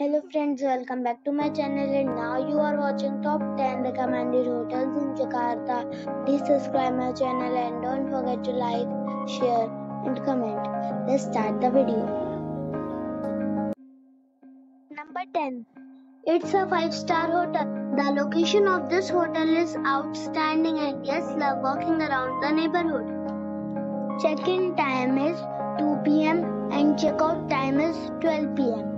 Hello friends, welcome back to my channel and now you are watching top 10 recommended hotels in Jakarta. Please subscribe my channel and don't forget to like, share and comment. Let's start the video. Number 10. It's a 5-star hotel. The location of this hotel is outstanding and guests love walking around the neighborhood. Check-in time is 2 p.m. and check-out time is 12 p.m.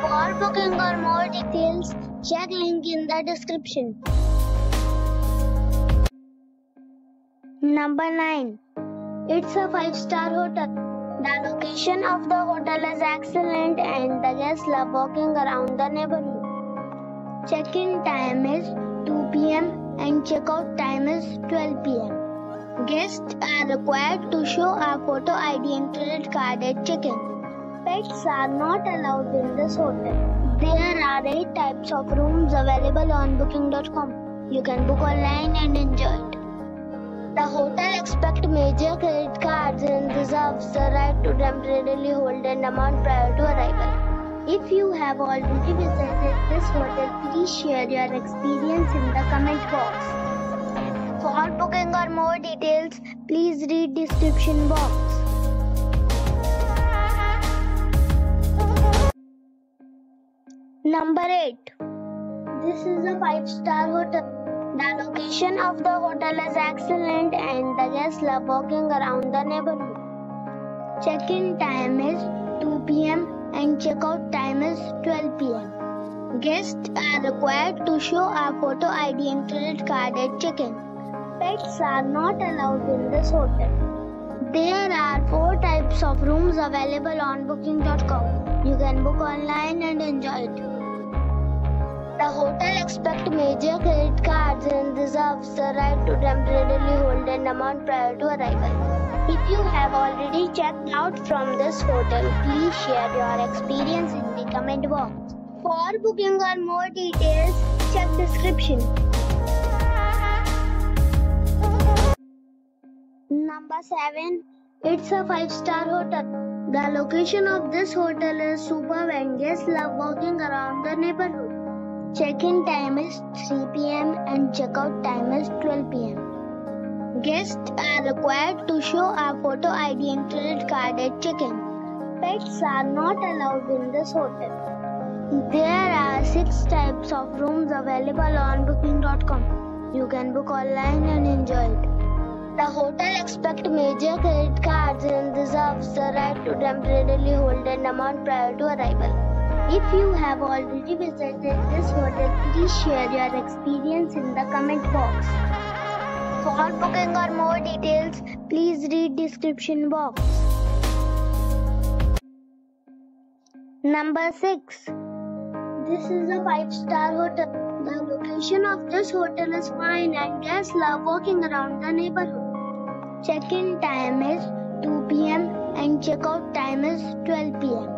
For booking or more details, check link in the description. Number 9. It's a 5-star hotel. The location of the hotel is excellent and the guests love walking around the neighborhood. Check-in time is 2 p.m. and check-out time is 12 p.m. Guests are required to show a photo ID and credit card at check-in. Pets are not allowed in this hotel. There are 8 types of rooms available on booking.com. You can book online and enjoy it. The hotel expects major credit cards and reserves the right to temporarily hold an amount prior to arrival. If you have already visited this hotel, please share your experience in the comment box. For booking or more details, please read description box. Number 8. This is a 5-star hotel. The location of the hotel is excellent and the guests love walking around the neighborhood. Check-in time is 2 p.m. and check-out time is 12 p.m. Guests are required to show a photo ID and credit card at check-in. Pets are not allowed in this hotel. There are four types of rooms available on booking.com. You can book online and enjoy it. Expects major credit cards and reserves the right to temporarily hold an amount prior to arrival. If you have already checked out from this hotel, please share your experience in the comment box. For booking or more details, check description. Number 7. It's a 5-star hotel. The location of this hotel is superb and guests love walking around the neighborhood. Check-in time is 3 p.m. and check-out time is 12 p.m. Guests are required to show a photo ID and credit card at check-in. Pets are not allowed in this hotel. There are 6 types of rooms available on booking.com. You can book online and enjoy it. The hotel expects major credit cards and reserves the right to temporarily hold an amount prior to arrival. If you have already visited this hotel, please share your experience in the comment box. For booking or more details, please read description box. Number 6. This is a 5-star hotel. The location of this hotel is fine and guests love walking around the neighborhood. Check-in time is 2 p.m. and check-out time is 12 p.m.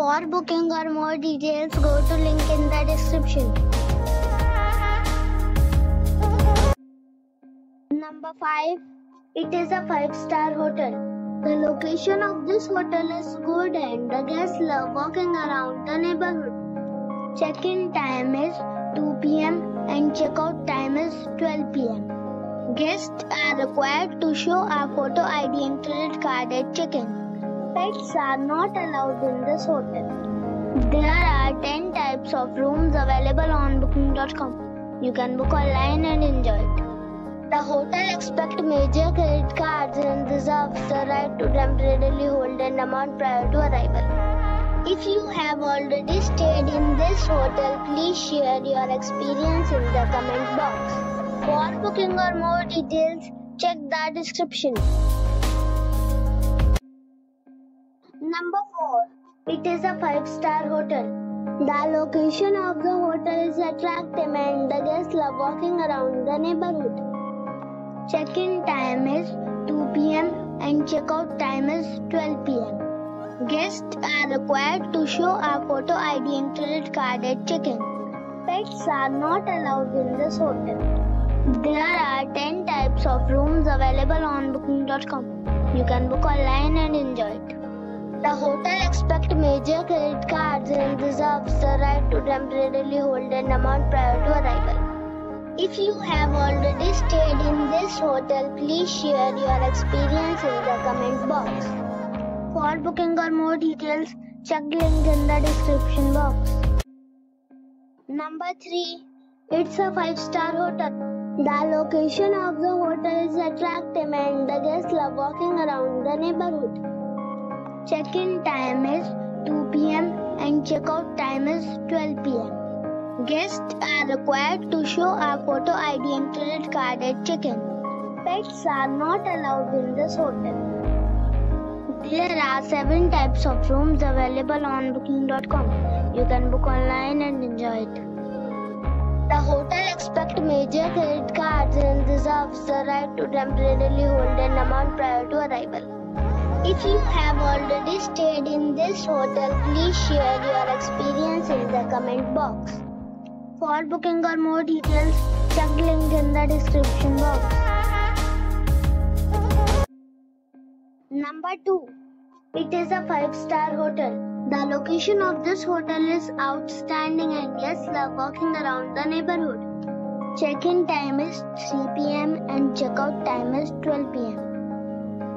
For booking or more details, go to link in the description. Number 5. It is a 5-star hotel. The location of this hotel is good and the guests love walking around the neighborhood. Check-in time is 2 p.m. and check-out time is 12 p.m. Guests are required to show a photo ID and credit card at check-in. Pets are not allowed in this hotel. There are 10 types of rooms available on booking.com. You can book online and enjoy it. The hotel expects major credit cards and reserves the right to temporarily hold an amount prior to arrival. If you have already stayed in this hotel, please share your experience in the comment box. For booking or more details, check the description. Number 4. It is a 5 star hotel. The location of the hotel is attractive and the guests love walking around the neighborhood. Check-in time is 2 p.m. and check-out time is 12 p.m. Guests are required to show a photo ID and credit card at check-in. Pets are not allowed in this hotel. There are 10 types of rooms available on booking.com. You can book online and enjoy it. The hotel expects major credit cards and reserves the right to temporarily hold an amount prior to arrival. If you have already stayed in this hotel, please share your experience in the comment box. For booking or more details, check the link in the description box. Number 3. It's a 5-star hotel. The location of the hotel is attractive and the guests love walking around the neighborhood. Check-in time is 2 p.m. and check-out time is 12 p.m. Guests are required to show a photo ID and credit card at check-in. Pets are not allowed in this hotel. There are seven types of rooms available on booking.com. You can book online and enjoy it. The hotel expects major credit cards and reserves the right to temporarily hold an amount prior to arrival. If you have already stayed in this hotel, please share your experience in the comment box. For booking or more details, check link in the description box. Number 2. It is a 5-star hotel. The location of this hotel is outstanding and guests love walking around the neighborhood. Check-in time is 3 p.m. and check-out time is 12 p.m.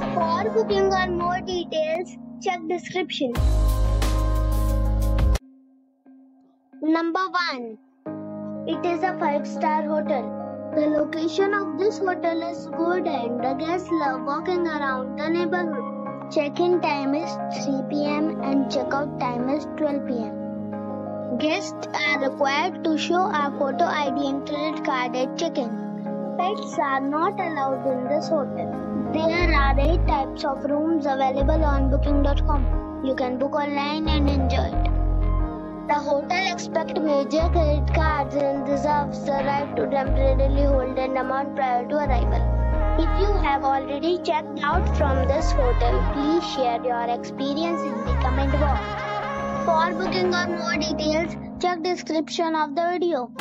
For booking or more details, check description. Number 1 it is a 5-star hotel. The location of this hotel is good and the guests love walking around the neighborhood. Check-in time is 3 p.m. and check-out time is 12 p.m. Guests are required to show a photo ID and credit card at check-in. Pets are not allowed in this hotel. There are 8 types of rooms available on booking.com. You can book online and enjoy it. The hotel expects major credit cards and reserves the right to temporarily hold an amount prior to arrival. If you have already checked out from this hotel, please share your experience in the comment box. For booking or more details, check description of the video.